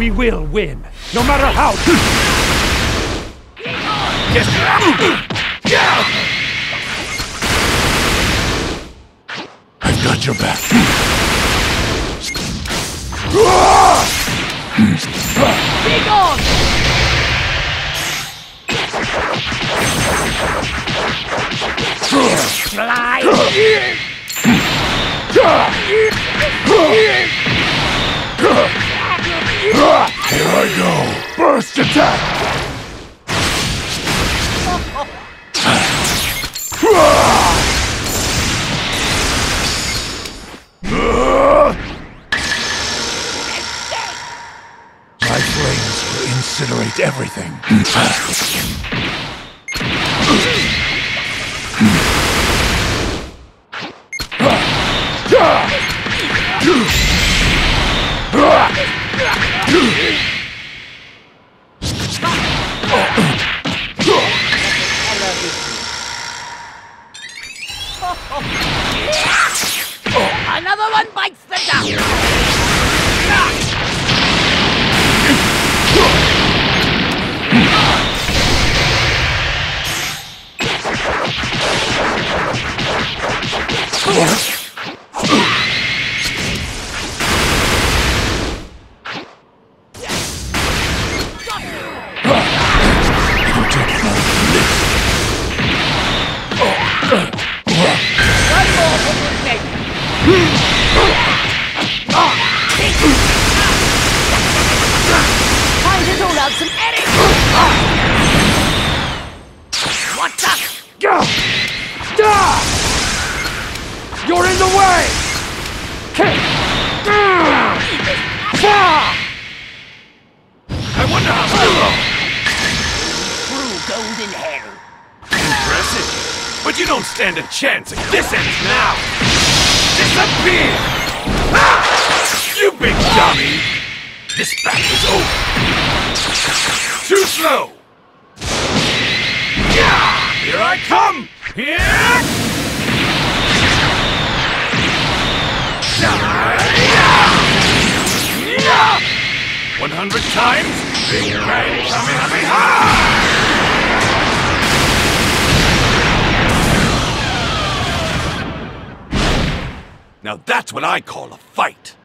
We will win, no matter how. Yes. I've got your back. Be gone! Fly! I go. Burst attack. My flames will incinerate everything. Another one bites the dust! It'll Up? Gah! Gah! You're in the way! Kick! I wonder how. True golden hell. Impressive. But you don't stand a chance. This ends now. Disappear! Ah! You big dummy! This battle is over. Too slow! I come! Here! One hundred times? Big Bang Kamehameha! Now that's what I call a fight.